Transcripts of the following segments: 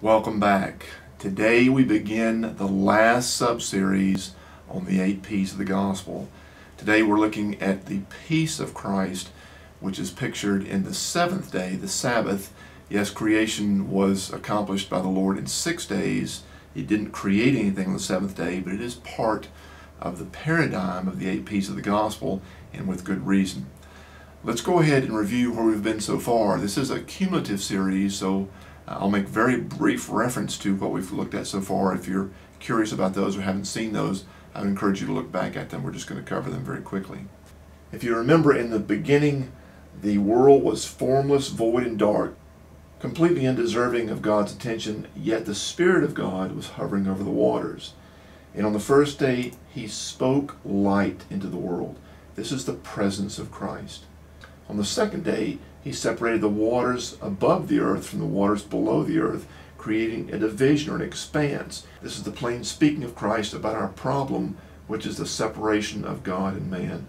Welcome back. Today we begin the last sub-series on the eight P's of the gospel. Today we're looking at the peace of Christ, which is pictured in the seventh day, the Sabbath. Yes, creation was accomplished by the Lord in six days. He didn't create anything on the seventh day, but it is part of the paradigm of the eight P's of the gospel, and with good reason. Let's go ahead and review where we've been so far. This is a cumulative series, so Uh, I'll make very brief reference to what we've looked at so far. If you're curious about those or haven't seen those, I would encourage you to look back at them. We're just going to cover them very quickly. If you remember, in the beginning, the world was formless, void, and dark, completely undeserving of God's attention, yet the Spirit of God was hovering over the waters. And on the first day, he spoke light into the world. This is the presence of Christ. On the second day, he separated the waters above the earth from the waters below the earth, creating a division or an expanse. This is the plain speaking of Christ about our problem, which is the separation of God and man.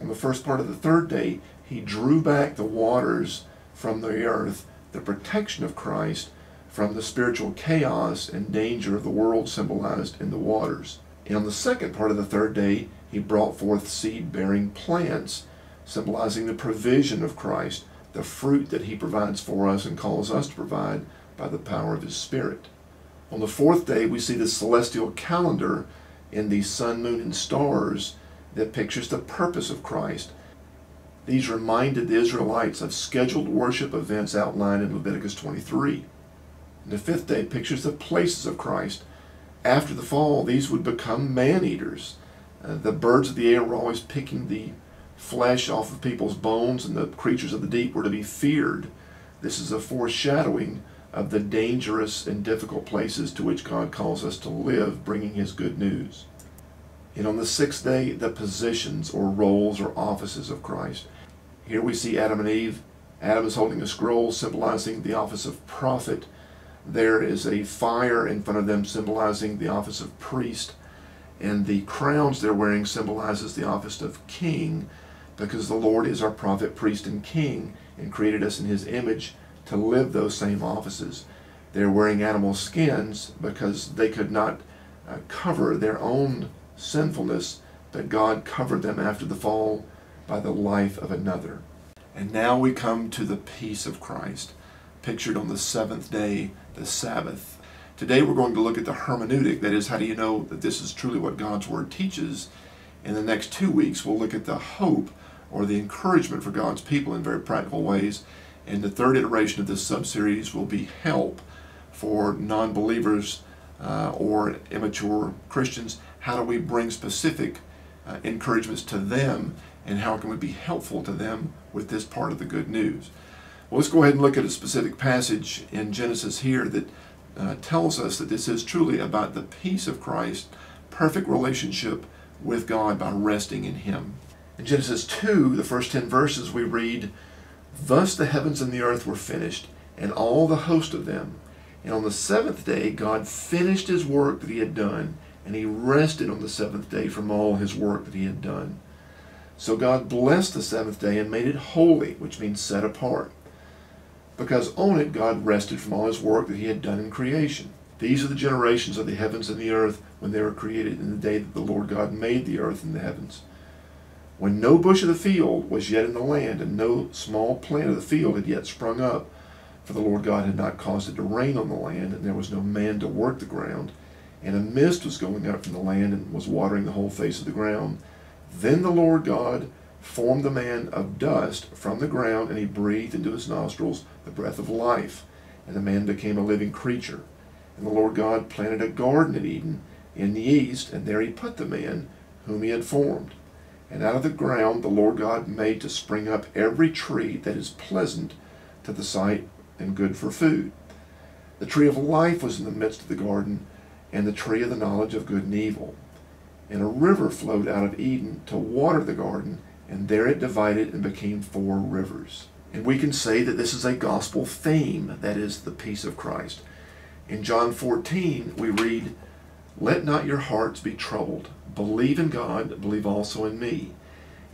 On the first part of the third day, he drew back the waters from the earth, the protection of Christ from the spiritual chaos and danger of the world symbolized in the waters. And on the second part of the third day, he brought forth seed bearing plants, symbolizing the provision of Christ, the fruit that he provides for us and calls us to provide by the power of his Spirit. On the fourth day, we see the celestial calendar in the sun, moon, and stars that pictures the purpose of Christ. These reminded the Israelites of scheduled worship events outlined in Leviticus 23. And the fifth day pictures the places of Christ. After the fall, these would become man eaters. Uh, the birds of the air were always picking the flesh off of people's bones, and the creatures of the deep were to be feared. This is a foreshadowing of the dangerous and difficult places to which God calls us to live, bringing His good news. And on the sixth day, the positions or roles or offices of Christ. Here we see Adam and Eve. Adam is holding a scroll symbolizing the office of prophet. There is a fire in front of them symbolizing the office of priest. And the crowns they're wearing symbolizes the office of king because the Lord is our prophet, priest, and king and created us in his image to live those same offices. They're wearing animal skins because they could not uh, cover their own sinfulness, but God covered them after the fall by the life of another. And now we come to the peace of Christ, pictured on the seventh day, the Sabbath. Today we're going to look at the hermeneutic, that is, how do you know that this is truly what God's Word teaches? In the next two weeks, we'll look at the hope or the encouragement for God's people in very practical ways. And the third iteration of this subseries will be help for non believers uh, or immature Christians. How do we bring specific uh, encouragements to them, and how can we be helpful to them with this part of the good news? Well, let's go ahead and look at a specific passage in Genesis here that uh, tells us that this is truly about the peace of Christ, perfect relationship with God by resting in Him. In Genesis 2, the first 10 verses, we read, Thus the heavens and the earth were finished, and all the host of them. And on the seventh day, God finished his work that he had done, and he rested on the seventh day from all his work that he had done. So God blessed the seventh day and made it holy, which means set apart, because on it God rested from all his work that he had done in creation. These are the generations of the heavens and the earth when they were created in the day that the Lord God made the earth and the heavens. When no bush of the field was yet in the land, and no small plant of the field had yet sprung up, for the Lord God had not caused it to rain on the land, and there was no man to work the ground, and a mist was going up from the land and was watering the whole face of the ground. Then the Lord God formed the man of dust from the ground, and he breathed into his nostrils the breath of life, and the man became a living creature. And the Lord God planted a garden in Eden in the east, and there he put the man whom he had formed. And out of the ground the Lord God made to spring up every tree that is pleasant to the sight and good for food. The tree of life was in the midst of the garden, and the tree of the knowledge of good and evil. And a river flowed out of Eden to water the garden, and there it divided and became four rivers. And we can say that this is a gospel theme, that is, the peace of Christ. In John 14, we read, Let not your hearts be troubled. Believe in God, believe also in me.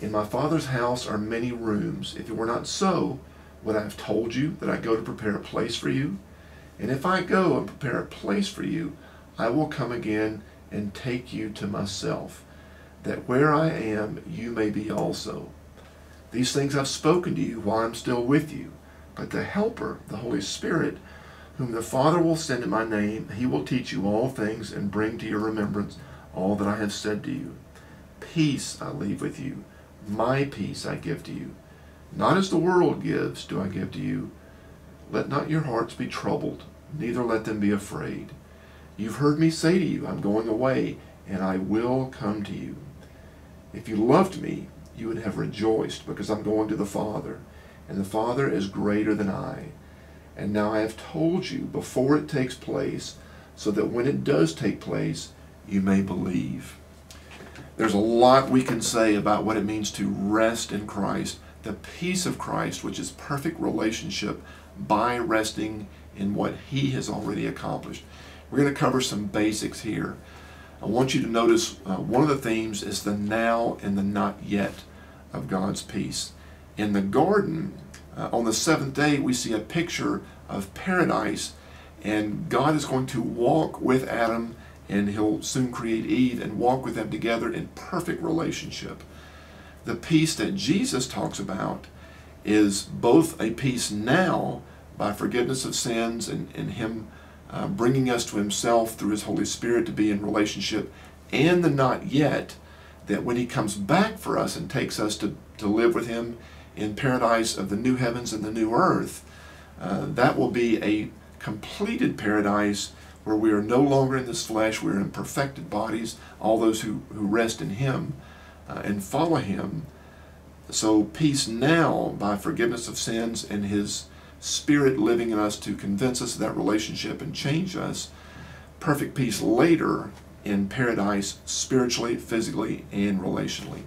In my Father's house are many rooms. If it were not so, would I have told you that I go to prepare a place for you? And if I go and prepare a place for you, I will come again and take you to myself, that where I am, you may be also. These things I've spoken to you while I'm still with you. But the Helper, the Holy Spirit, whom the Father will send in my name, he will teach you all things and bring to your remembrance all that I have said to you. Peace I leave with you. My peace I give to you. Not as the world gives do I give to you. Let not your hearts be troubled, neither let them be afraid. You've heard me say to you, I'm going away, and I will come to you. If you loved me, you would have rejoiced, because I'm going to the Father, and the Father is greater than I. And now I have told you before it takes place, so that when it does take place, you may believe. There's a lot we can say about what it means to rest in Christ, the peace of Christ, which is perfect relationship by resting in what He has already accomplished. We're going to cover some basics here. I want you to notice uh, one of the themes is the now and the not yet of God's peace. In the garden, uh, on the seventh day, we see a picture of paradise, and God is going to walk with Adam, and he'll soon create Eve and walk with them together in perfect relationship. The peace that Jesus talks about is both a peace now by forgiveness of sins and, and Him uh, bringing us to Himself through His Holy Spirit to be in relationship, and the not yet, that when He comes back for us and takes us to, to live with Him in paradise of the new heavens and the new earth, uh, that will be a completed paradise where we are no longer in this flesh, we're in perfected bodies, all those who, who rest in Him uh, and follow Him. So, peace now by forgiveness of sins and His Spirit living in us to convince us of that relationship and change us. Perfect peace later in paradise, spiritually, physically, and relationally.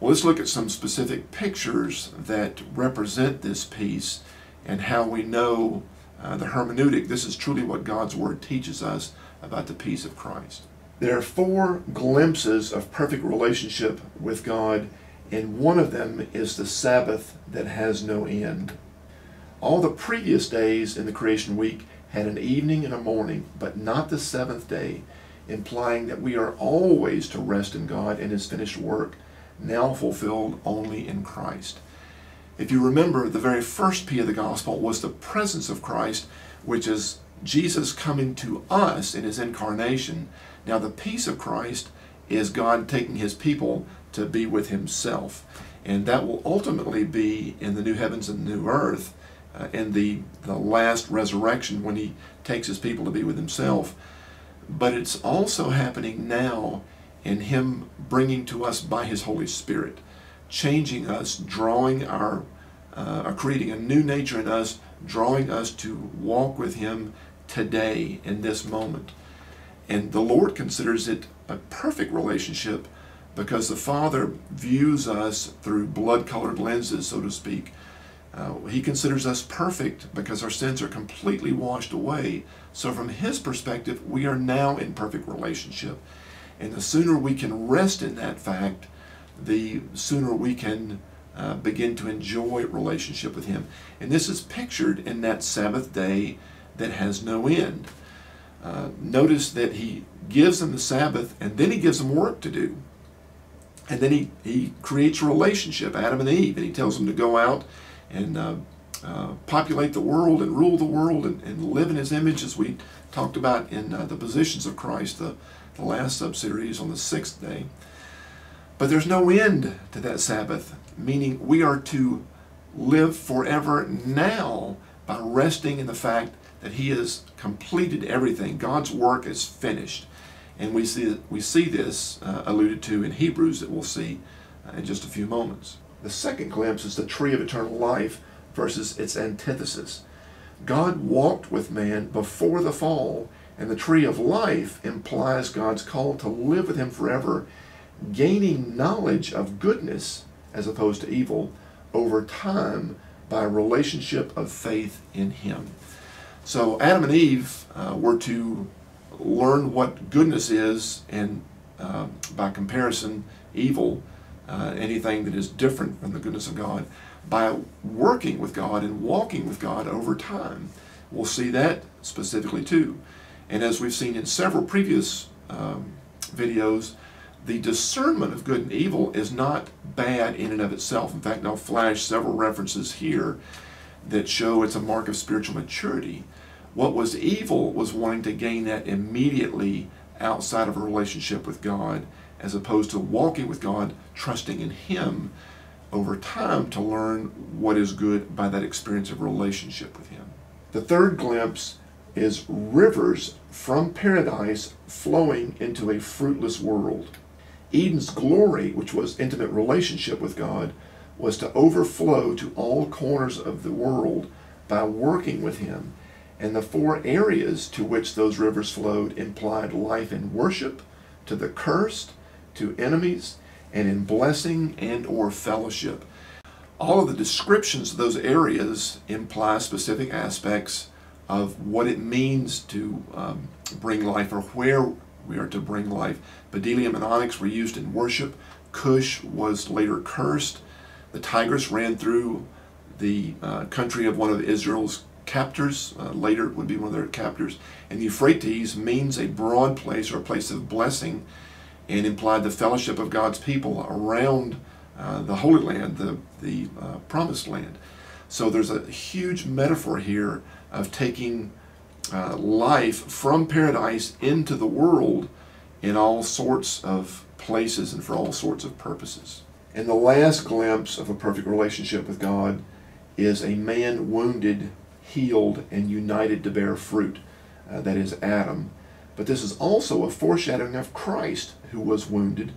Well, let's look at some specific pictures that represent this peace and how we know uh, the hermeneutic. This is truly what God's Word teaches us about the peace of Christ. There are four glimpses of perfect relationship with God, and one of them is the Sabbath that has no end. All the previous days in the creation week had an evening and a morning, but not the seventh day, implying that we are always to rest in God and His finished work, now fulfilled only in Christ. If you remember, the very first P of the gospel was the presence of Christ, which is Jesus coming to us in His incarnation. Now, the peace of Christ is God taking His people to be with Himself. And that will ultimately be in the new heavens and new earth uh, in the, the last resurrection when he takes his people to be with himself. But it's also happening now in him bringing to us by his Holy Spirit, changing us, drawing our, uh, creating a new nature in us, drawing us to walk with him today in this moment. And the Lord considers it a perfect relationship because the Father views us through blood colored lenses, so to speak. Uh, he considers us perfect because our sins are completely washed away. So, from his perspective, we are now in perfect relationship. And the sooner we can rest in that fact, the sooner we can uh, begin to enjoy relationship with him. And this is pictured in that Sabbath day that has no end. Uh, notice that he gives them the Sabbath and then he gives them work to do. And then he, he creates a relationship, Adam and Eve, and he tells them to go out and uh, uh, populate the world and rule the world and, and, live in his image as we talked about in uh, the positions of Christ, the, the last subseries on the sixth day. But there's no end to that Sabbath, meaning we are to live forever now by resting in the fact that he has completed everything. God's work is finished. And we see, we see this uh, alluded to in Hebrews that we'll see uh, in just a few moments. The second glimpse is the tree of eternal life versus its antithesis. God walked with man before the fall, and the tree of life implies God's call to live with him forever, gaining knowledge of goodness as opposed to evil over time by a relationship of faith in him. So Adam and Eve uh, were to learn what goodness is, and uh, by comparison, evil uh, anything that is different from the goodness of God by working with God and walking with God over time. we'll see that specifically too. And as we've seen in several previous um, videos, the discernment of good and evil is not bad in and of itself. In fact, I'll flash several references here that show it's a mark of spiritual maturity. What was evil was wanting to gain that immediately outside of a relationship with God, as opposed to walking with God, trusting in Him over time to learn what is good by that experience of relationship with Him. The third glimpse is rivers from paradise flowing into a fruitless world. Eden's glory, which was intimate relationship with God, was to overflow to all corners of the world by working with Him. And the four areas to which those rivers flowed implied life in worship, to the cursed, to enemies, and in blessing and or fellowship. All of the descriptions of those areas imply specific aspects of what it means to um, bring life or where we are to bring life. Bdellium and onyx were used in worship. Cush was later cursed. The Tigris ran through the uh, country of one of Israel's captors. Uh, later would be one of their captors. And the Euphrates means a broad place or a place of blessing and implied the fellowship of God's people around uh, the Holy Land, the, the uh, Promised Land. So there's a huge metaphor here of taking uh, life from paradise into the world in all sorts of places and for all sorts of purposes. And the last glimpse of a perfect relationship with God is a man wounded, healed, and united to bear fruit. Uh, that is Adam. But this is also a foreshadowing of Christ, who was wounded,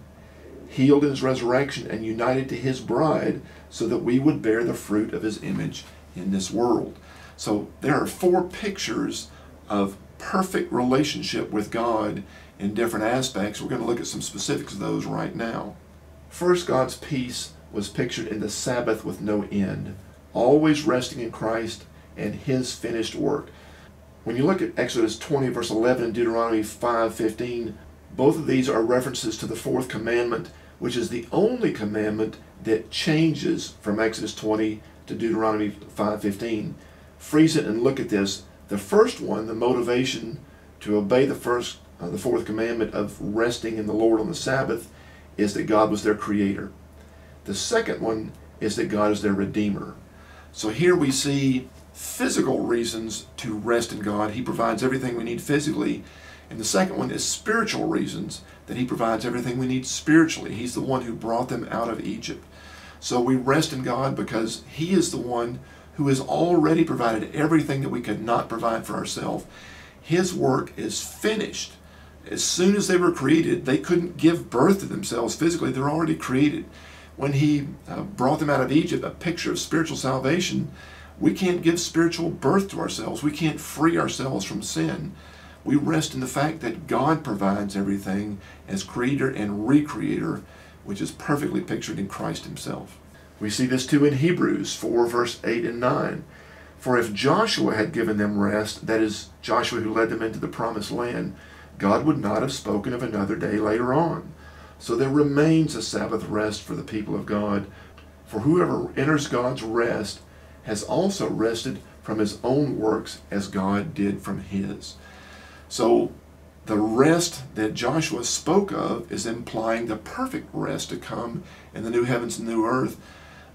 healed in his resurrection, and united to his bride, so that we would bear the fruit of his image in this world. So there are four pictures of perfect relationship with God in different aspects. We're going to look at some specifics of those right now. First, God's peace was pictured in the Sabbath with no end, always resting in Christ and His finished work. When you look at Exodus 20, verse 11, and Deuteronomy 5, 15, both of these are references to the fourth commandment, which is the only commandment that changes from Exodus 20 to Deuteronomy 5:15. Freeze it and look at this. The first one, the motivation to obey the first, uh, the fourth commandment of resting in the Lord on the Sabbath, is that God was their creator. The second one is that God is their redeemer. So here we see physical reasons to rest in God. He provides everything we need physically. And the second one is spiritual reasons that He provides everything we need spiritually. He's the one who brought them out of Egypt. So we rest in God because He is the one who has already provided everything that we could not provide for ourselves. His work is finished. As soon as they were created, they couldn't give birth to themselves physically. They're already created. When He uh, brought them out of Egypt, a picture of spiritual salvation, we can't give spiritual birth to ourselves. We can't free ourselves from sin. We rest in the fact that God provides everything as creator and recreator, which is perfectly pictured in Christ Himself. We see this too in Hebrews 4, verse 8 and 9. For if Joshua had given them rest, that is, Joshua who led them into the promised land, God would not have spoken of another day later on. So there remains a Sabbath rest for the people of God. For whoever enters God's rest has also rested from his own works as God did from his. So the rest that Joshua spoke of is implying the perfect rest to come in the new heavens and new earth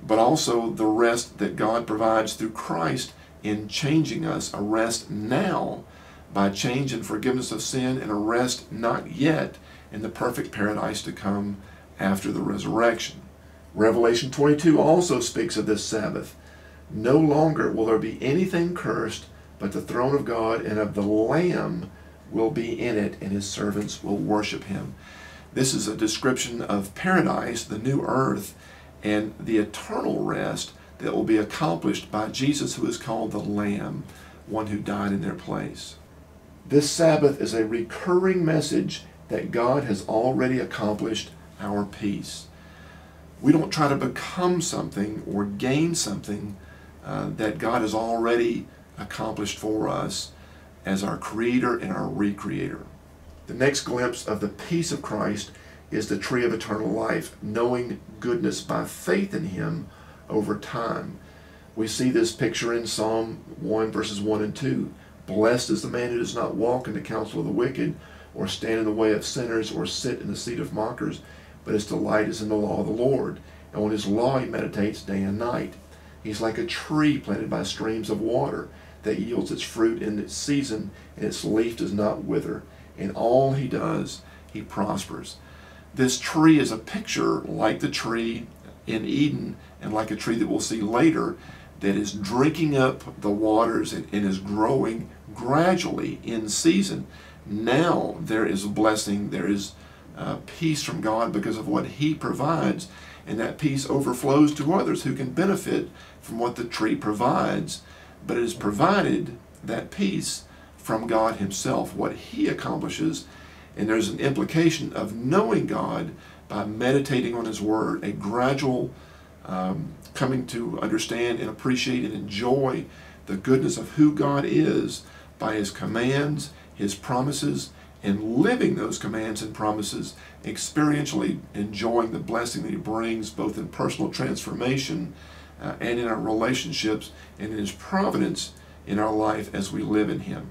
but also the rest that God provides through Christ in changing us, a rest now by change and forgiveness of sin, and a rest not yet in the perfect paradise to come after the resurrection. Revelation 22 also speaks of this Sabbath. No longer will there be anything cursed, but the throne of God and of the Lamb will be in it, and his servants will worship him. This is a description of paradise, the new earth, and the eternal rest that will be accomplished by Jesus, who is called the Lamb, one who died in their place. This Sabbath is a recurring message that God has already accomplished our peace. We don't try to become something or gain something uh, that God has already accomplished for us as our Creator and our Recreator. The next glimpse of the peace of Christ is the tree of eternal life, knowing goodness by faith in Him over time. We see this picture in Psalm 1, verses 1 and 2. Blessed is the man who does not walk in the counsel of the wicked, or stand in the way of sinners, or sit in the seat of mockers, but his delight is in the law of the Lord. And on his law he meditates day and night. He's like a tree planted by streams of water that yields its fruit in its season, and its leaf does not wither. In all he does, he prospers. This tree is a picture like the tree in Eden and like a tree that we'll see later that is drinking up the waters and, and is growing gradually in season. Now there is blessing, there is uh, peace from God because of what He provides, and that peace overflows to others who can benefit from what the tree provides. But it is provided, that peace, from God Himself, what He accomplishes. And there's an implication of knowing God by meditating on His Word, a gradual um, coming to understand and appreciate and enjoy the goodness of who God is by His commands, His promises, and living those commands and promises, experientially enjoying the blessing that He brings both in personal transformation uh, and in our relationships and in His providence in our life as we live in Him.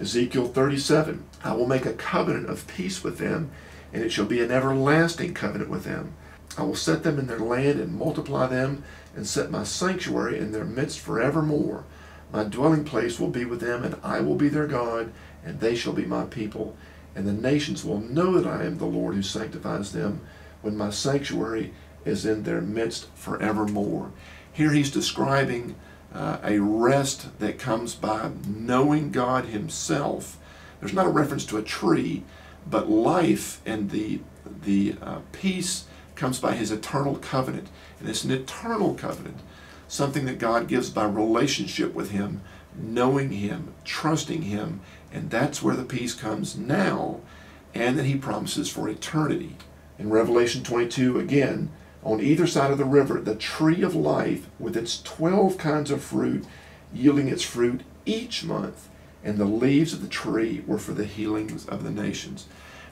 Ezekiel 37 I will make a covenant of peace with them, and it shall be an everlasting covenant with them. I will set them in their land and multiply them, and set my sanctuary in their midst forevermore. My dwelling place will be with them, and I will be their God, and they shall be my people. And the nations will know that I am the Lord who sanctifies them, when my sanctuary is in their midst forevermore. Here he's describing uh, a rest that comes by knowing God Himself. There's not a reference to a tree, but life and the, the uh, peace comes by His eternal covenant. And it's an eternal covenant, something that God gives by relationship with Him, knowing Him, trusting Him, and that's where the peace comes now, and that He promises for eternity. In Revelation 22, again, on either side of the river, the tree of life with its 12 kinds of fruit, yielding its fruit each month. And the leaves of the tree were for the healings of the nations.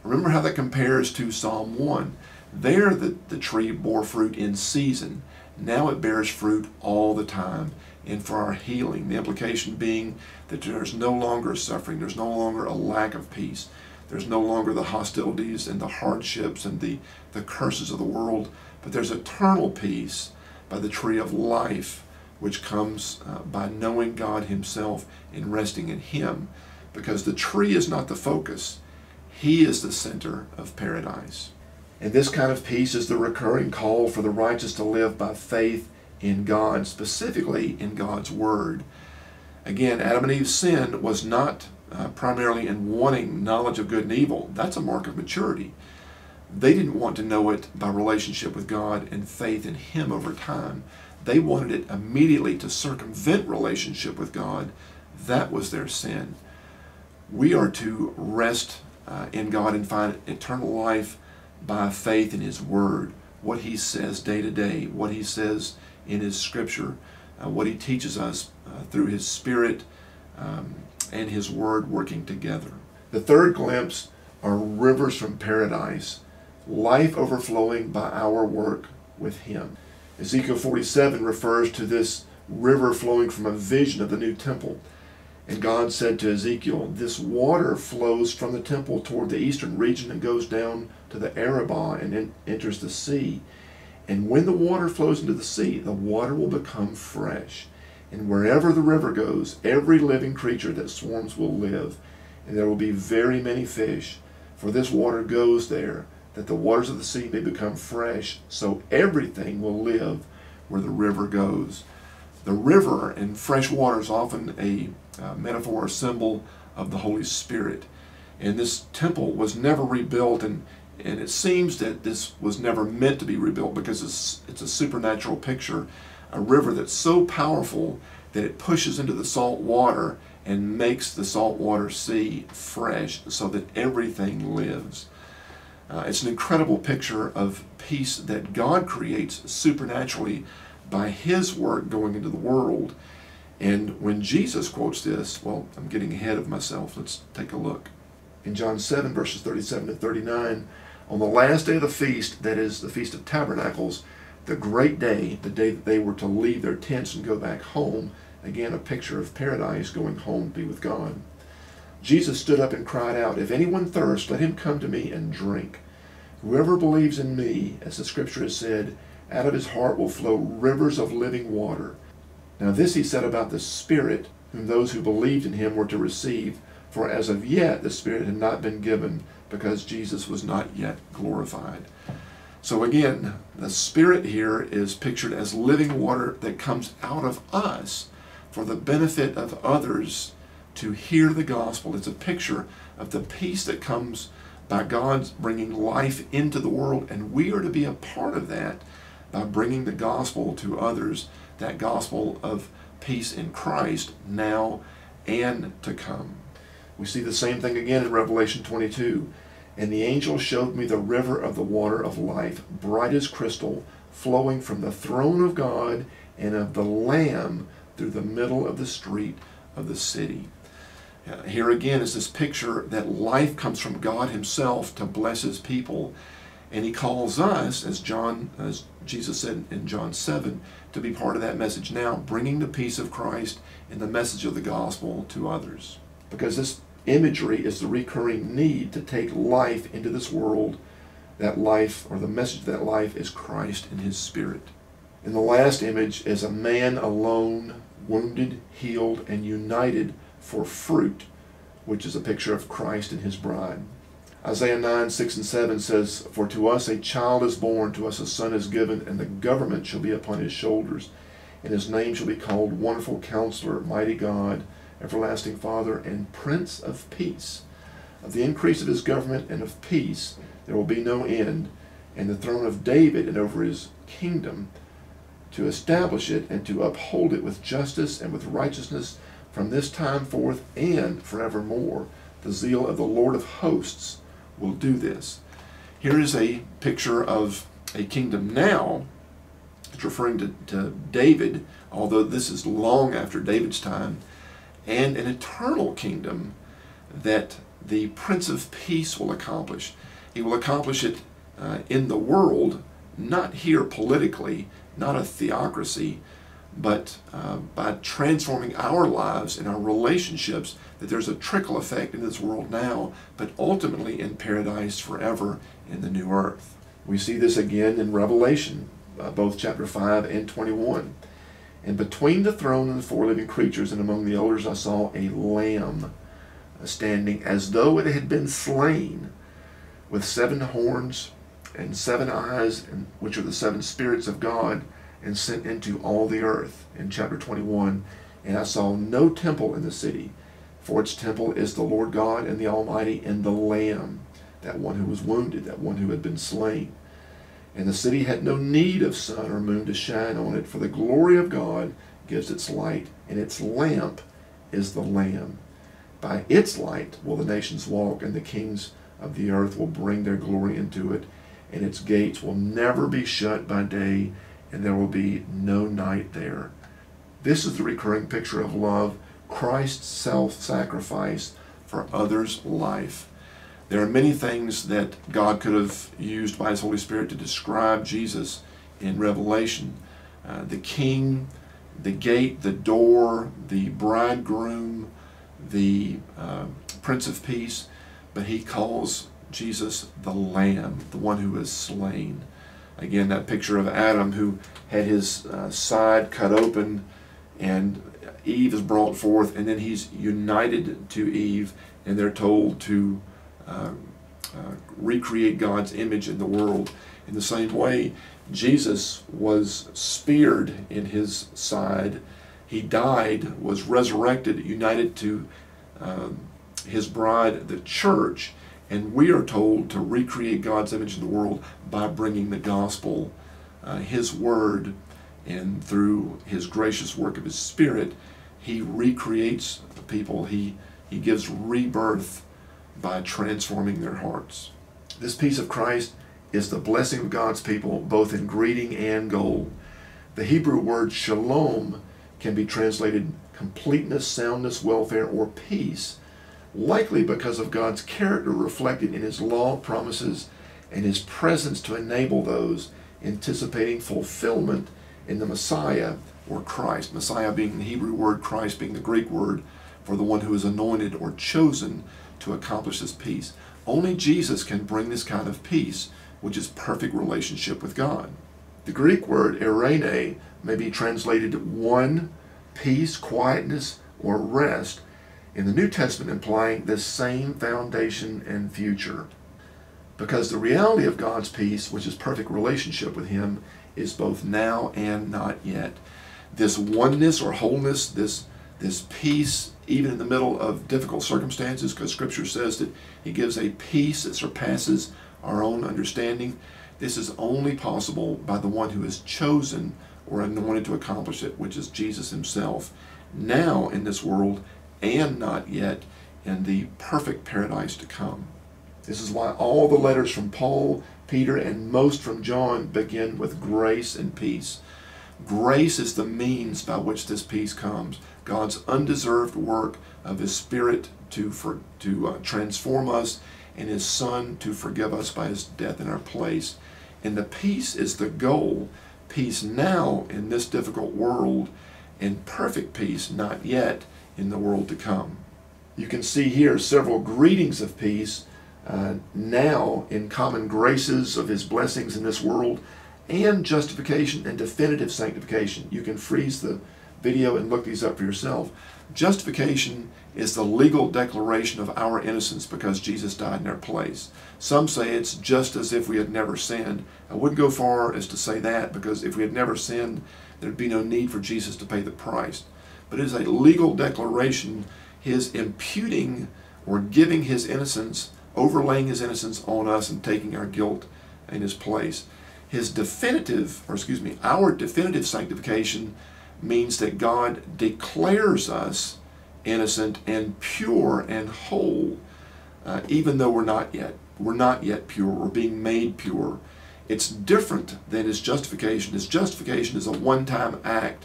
Remember how that compares to Psalm 1. There, the, the tree bore fruit in season. Now it bears fruit all the time and for our healing. The implication being that there's no longer suffering, there's no longer a lack of peace, there's no longer the hostilities and the hardships and the, the curses of the world but there's eternal peace by the tree of life, which comes uh, by knowing God Himself and resting in Him, because the tree is not the focus. He is the center of paradise. And this kind of peace is the recurring call for the righteous to live by faith in God, specifically in God's Word. Again, Adam and Eve's sin was not uh, primarily in wanting knowledge of good and evil. That's a mark of maturity. They didn't want to know it by relationship with God and faith in Him over time. They wanted it immediately to circumvent relationship with God. That was their sin. We are to rest uh, in God and find eternal life by faith in His Word, what He says day to day, what He says in His Scripture, uh, what He teaches us uh, through His Spirit um, and His Word working together. The third glimpse are rivers from paradise life overflowing by our work with Him. Ezekiel 47 refers to this river flowing from a vision of the new temple. And God said to Ezekiel, This water flows from the temple toward the eastern region and goes down to the Arabah and enters the sea. And when the water flows into the sea, the water will become fresh. And wherever the river goes, every living creature that swarms will live. And there will be very many fish, for this water goes there that the waters of the sea may become fresh, so everything will live where the river goes. The river and fresh water is often a uh, metaphor or symbol of the Holy Spirit. And this temple was never rebuilt, and, and it seems that this was never meant to be rebuilt because it's, it's a supernatural picture. A river that's so powerful that it pushes into the salt water and makes the salt water sea fresh so that everything lives. Uh, it's an incredible picture of peace that God creates supernaturally by His work going into the world. And when Jesus quotes this, well, I'm getting ahead of myself. Let's take a look. In John 7, verses 37 to 39, on the last day of the feast, that is the Feast of Tabernacles, the great day, the day that they were to leave their tents and go back home. Again, a picture of paradise going home to be with God. Jesus stood up and cried out, If anyone thirst, let him come to me and drink. Whoever believes in me, as the scripture has said, out of his heart will flow rivers of living water. Now this he said about the Spirit, whom those who believed in him were to receive, for as of yet the Spirit had not been given, because Jesus was not yet glorified. So again, the Spirit here is pictured as living water that comes out of us for the benefit of others to hear the gospel. It's a picture of the peace that comes by God's bringing life into the world, and we are to be a part of that by bringing the gospel to others, that gospel of peace in Christ now and to come. We see the same thing again in Revelation 22. And the angel showed me the river of the water of life, bright as crystal, flowing from the throne of God and of the Lamb through the middle of the street of the city. Uh, here again is this picture that life comes from God Himself to bless His people. And He calls us, as John, as Jesus said in John 7, to be part of that message now, bringing the peace of Christ and the message of the gospel to others. Because this imagery is the recurring need to take life into this world. That life, or the message of that life, is Christ and His Spirit. And the last image is a man alone, wounded, healed, and united for fruit, which is a picture of Christ and his bride. Isaiah 9, 6 and 7 says, For to us a child is born, to us a son is given, and the government shall be upon his shoulders. And his name shall be called Wonderful Counselor, Mighty God, Everlasting Father, and Prince of Peace. Of the increase of his government and of peace there will be no end, and the throne of David and over his kingdom, to establish it and to uphold it with justice and with righteousness from this time forth and forevermore. The zeal of the Lord of hosts will do this. Here is a picture of a kingdom now. It's referring to, to David, although this is long after David's time, and an eternal kingdom that the Prince of Peace will accomplish. He will accomplish it uh, in the world, not here politically, not a theocracy, but uh, by transforming our lives and our relationships, that there's a trickle effect in this world now, but ultimately in paradise forever in the new earth. We see this again in Revelation, uh, both chapter 5 and 21. And between the throne and the four living creatures and among the elders I saw a lamb standing as though it had been slain, with seven horns and seven eyes, and, which are the seven spirits of God and sent into all the earth in chapter 21 and i saw no temple in the city for its temple is the lord god and the almighty and the lamb that one who was wounded that one who had been slain. And the city had no need of sun or moon to shine on it for the glory of god gives its light and its lamp is the lamb. By its light will the nations walk and the kings of the earth will bring their glory into it and its gates will never be shut by day and there will be no night there. This is the recurring picture of love, Christ's self-sacrifice for others' life. There are many things that God could have used by His Holy Spirit to describe Jesus in Revelation. Uh, the king, the gate, the door, the bridegroom, the uh, Prince of Peace, but He calls Jesus the Lamb, the one who is slain. Again, that picture of Adam who had his uh, side cut open and Eve is brought forth and then he's united to Eve and they're told to uh, uh, recreate God's image in the world. In the same way, Jesus was speared in his side. He died, was resurrected, united to um, his bride, the church, and we are told to recreate God's image in the world by bringing the gospel, uh, His word, and through His gracious work of His Spirit, He recreates the people. He, he gives rebirth by transforming their hearts. This peace of Christ is the blessing of God's people, both in greeting and goal. The Hebrew word shalom can be translated completeness, soundness, welfare, or peace likely because of God's character reflected in his law, promises, and his presence to enable those anticipating fulfillment in the Messiah or Christ. Messiah being the Hebrew word, Christ being the Greek word for the one who is anointed or chosen to accomplish this peace. Only Jesus can bring this kind of peace, which is perfect relationship with God. The Greek word eirene may be translated one, peace, quietness, or rest, in the New Testament implying this same foundation and future. Because the reality of God's peace, which is perfect relationship with Him, is both now and not yet. This oneness or wholeness, this, this peace, even in the middle of difficult circumstances, because Scripture says that He gives a peace that surpasses our own understanding. This is only possible by the one who is chosen or anointed to accomplish it, which is Jesus Himself, now in this world and not yet in the perfect paradise to come. This is why all the letters from Paul, Peter, and most from John begin with grace and peace. Grace is the means by which this peace comes. God's undeserved work of His Spirit to, for, to uh, transform us and His Son to forgive us by His death in our place. And the peace is the goal. Peace now in this difficult world, and perfect peace not yet in the world to come. You can see here several greetings of peace uh, now in common graces of his blessings in this world and justification and definitive sanctification. You can freeze the video and look these up for yourself. Justification is the legal declaration of our innocence because Jesus died in our place. Some say it's just as if we had never sinned. I wouldn't go far as to say that because if we had never sinned, there'd be no need for Jesus to pay the price. But it is a legal declaration, his imputing or giving his innocence overlaying his innocence on us and taking our guilt in his place. His definitive, or excuse me, our definitive sanctification means that God declares us innocent and pure and whole, uh, even though we're not yet. We're not yet pure. We're being made pure. It's different than his justification. His justification is a one-time act,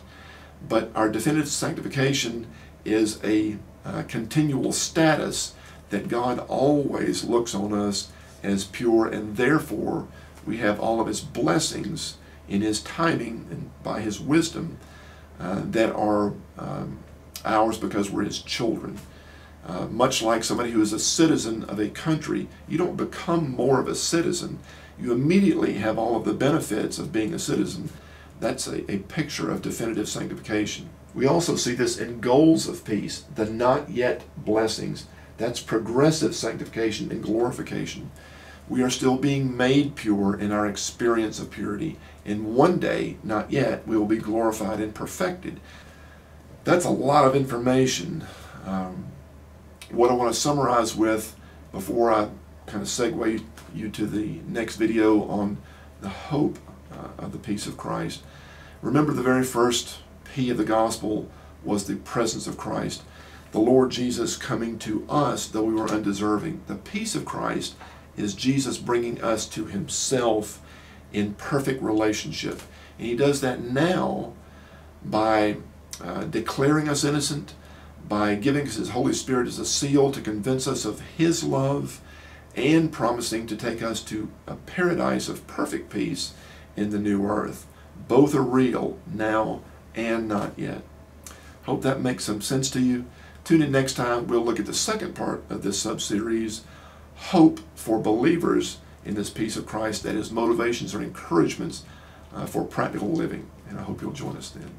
but our definitive sanctification is a uh, continual status that God always looks on us as pure, and therefore we have all of His blessings in His timing and by His wisdom uh, that are um, ours because we're His children. Uh, much like somebody who is a citizen of a country, you don't become more of a citizen. You immediately have all of the benefits of being a citizen. That's a, a picture of definitive sanctification. We also see this in goals of peace, the not yet blessings. That's progressive sanctification and glorification. We are still being made pure in our experience of purity. And one day, not yet, we will be glorified and perfected. That's a lot of information. Um, what I want to summarize with before I kind of segue you to the next video on the hope uh, of the peace of Christ. Remember the very first P of the gospel was the presence of Christ the Lord Jesus coming to us, though we were undeserving. The peace of Christ is Jesus bringing us to himself in perfect relationship. And he does that now by uh, declaring us innocent, by giving us his Holy Spirit as a seal to convince us of his love, and promising to take us to a paradise of perfect peace in the new earth. Both are real now and not yet. Hope that makes some sense to you. Tune in next time. We'll look at the second part of this sub-series, Hope for Believers in this peace of Christ, that is motivations or encouragements uh, for practical living. And I hope you'll join us then.